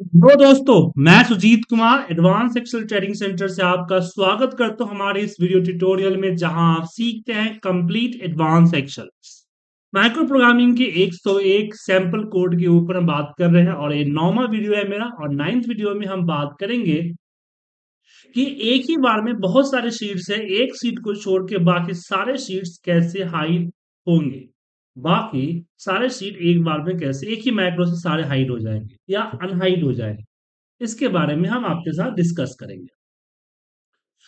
Hello दोस्तों, मैं Sujeet Kumar advance Excel trading centre से आपका स्वागत करता हूँ हमारे इस वीडियो ट्यूटोरियल में, जहाँ आप सीखते हैं complete advance Excel micro programming के 101 सैंपल कोड के ऊपर हम बात कर रहे हैं और ये नौवा वीडियो है मेरा और नाइन्थ वीडियो में हम बात करेंगे कि एक ही बार में बहुत सारे शीट्स है, एक सीट को छोड़ के बाकी सारे शीट्स कैसे हाइड होंगे। बाकी सारे सीट एक बार में कैसे, एक ही मैक्रो से सारे हाइड हो जाएँगे या अनहाइड हो जाएँगे। इसके बारे में हम आपके साथ डिस्कस करेंगे।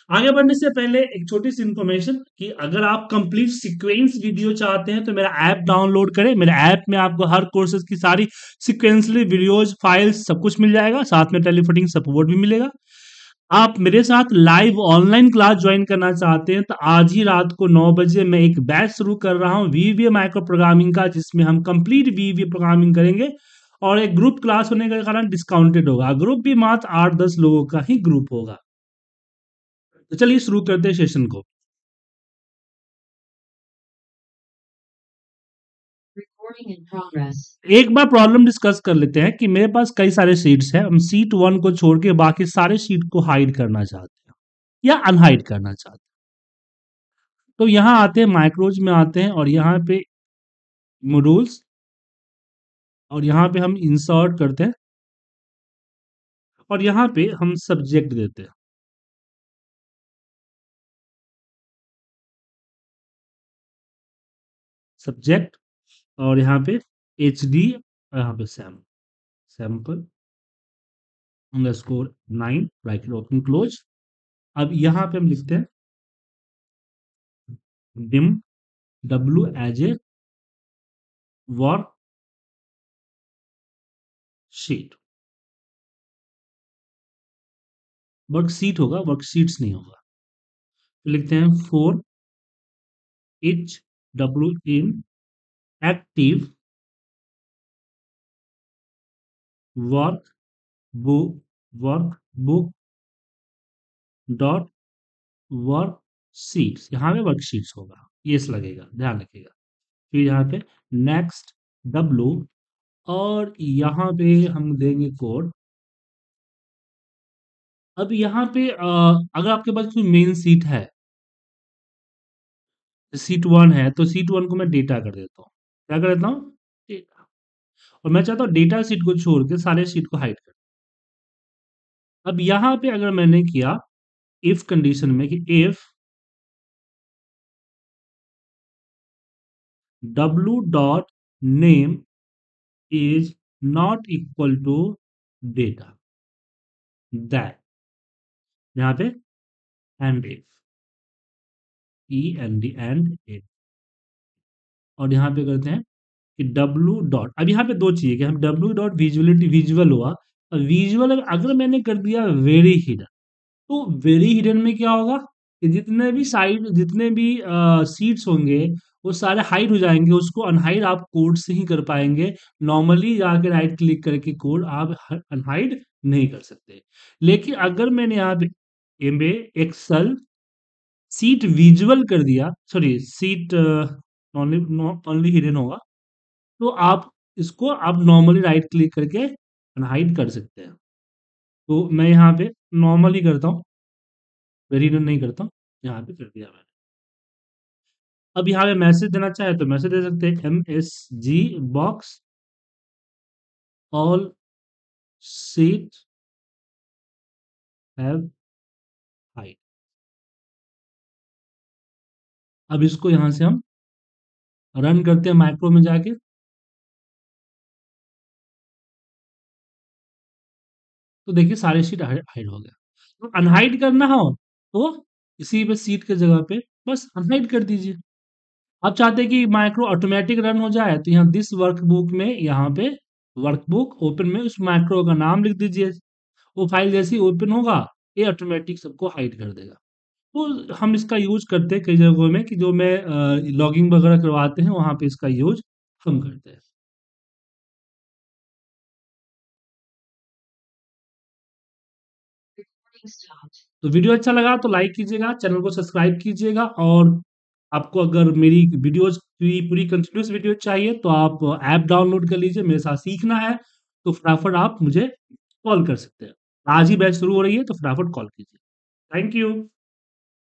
आगे बढ़ने से पहले एक छोटी सी इंफॉर्मेशन कि अगर आप कंप्लीट सीक्वेंस वीडियो चाहते हैं तो मेरा ऐप डाउनलोड करें। मेरे ऐप में आपको हर कोर्सेज की सारी सिक्वेंसली वीडियोज़ फाइल्स सब कुछ मिल जाएगा। साथ में टेलीफोटिंग सपोर्ट भी मिलेगा। आप मेरे साथ लाइव ऑनलाइन क्लास ज्वाइन करना चाहते हैं तो आज ही रात को नौ बजे मैं एक बैच शुरू कर रहा हूँ वीवीए माइक्रो प्रोग्रामिंग का, जिसमें हम कंप्लीट वीवीए प्रोग्रामिंग करेंगे और एक ग्रुप क्लास होने के कारण डिस्काउंटेड होगा। ग्रुप भी मात्र आठ दस लोगों का ही ग्रुप होगा। तो चलिए शुरू करते हैं सेशन को। एक बार प्रॉब्लम डिस्कस कर लेते हैं कि मेरे पास कई सारे सीट्स हैं। हम सीट वन को छोड़ के बाकी सारे सीट को हाइड करना चाहते हैं या अनहाइड करना चाहते हैं। तो यहाँ आते हैं माइक्रोज में आते हैं और यहाँ पे मॉड्यूल्स और यहाँ पे हम इंसर्ट करते हैं और यहाँ पे हम सब्जेक्ट देते हैं। सब्जेक्ट और यहाँ पे एच डी और यहाँ पे sam sample underscore nine bracket open close अब यहाँ पे हम लिखते हैं dim W as a work sheet worksheet होगा वर्क शीट्स नहीं होगा। तो लिखते हैं for each W in active work book work book dot work sheets यहाँ पे वर्कशीट्स होगा। ये लगेगा। ध्यान रखिएगा। फिर यहाँ पे नेक्स्ट डब्लू और यहाँ पे हम देंगे कोड अब यहाँ पे अगर आपके पास कोई मेन सीट है सीट वन है तो सीट वन को मैं डेटा कर देता हूँ। क्या कर देता हूँ? डेटा और मैं चाहता हूँ डेटा सीट को छोड़ के सारे सीट को हाइड कर अब यहाँ पे अगर मैंने किया इफ़ कंडीशन में कि if W dot name is not equal to data that यहाँ पे end if E N D end if और यहाँ पे करते हैं कि डब्लू डॉट अब यहाँ पे दो चाहिए कि हम डब्लू डॉट विजुअलिटी विजुअल हुआ। और विजुअल अगर मैंने कर दिया वेरी हिडन तो वेरी हिडन में क्या होगा कि जितने भी साइड जितने भी सीट्स होंगे, वो सारे हाइड हो जाएँगे, उसको अनहाइड आप कोड से ही कर पाएँगे। नॉर्मली जाके राइट क्लिक करके कोड आप अनहाइड नहीं कर सकते। लेकिन अगर मैंने यहाँ पे एम एक्सल सीट विजुअल कर दिया सॉरी सीट ओनली हिडन होगा। तो आप इसको आप नॉर्मली राइट क्लिक करके हाइड कर सकते हैं। तो मैं यहाँ पे नॉर्मली करता हूँ। वेरी हिडन नहीं करता हूँ। यहाँ पे कर दिया मैंने। अब यहाँ पे मैसेज देना चाहे तो मैसेज दे सकते हैं। M S G box all sheet hide अब इसको यहाँ से हम रन करते हैं माइक्रो में जाके। तो देखिए, सारे सीट हाइड हो गया तो अनहाइड करना हो तो इसी पे सीट के जगह पे बस अनहाइड कर दीजिए। आप चाहते हैं कि माइक्रो ऑटोमेटिक रन हो जाए तो यहाँ दिस वर्कबुक में, यहाँ पे वर्कबुक ओपन में उस माइक्रो का नाम लिख दीजिए। वो फ़ाइल जैसी ओपन होगा, ये ऑटोमेटिक सबको हाइड कर देगा। तो हम इसका यूज़ करते हैं कई जगहों में कि जो मैं लॉगिंग वगैरह करवाते हैं वहाँ पे इसका यूज़ हम करते हैं तो वीडियो अच्छा लगा तो लाइक कीजिएगा चैनल को सब्सक्राइब कीजिएगा और आपको अगर मेरी वीडियोज़ की पूरी कंटिन्यूस वीडियो चाहिए तो आप ऐप डाउनलोड कर लीजिए मेरे साथ सीखना है तो फटाफट आप मुझे कॉल कर सकते हैं। आज ही बैच शुरू हो रही है तो फटाफट कॉल कीजिए। Thank you.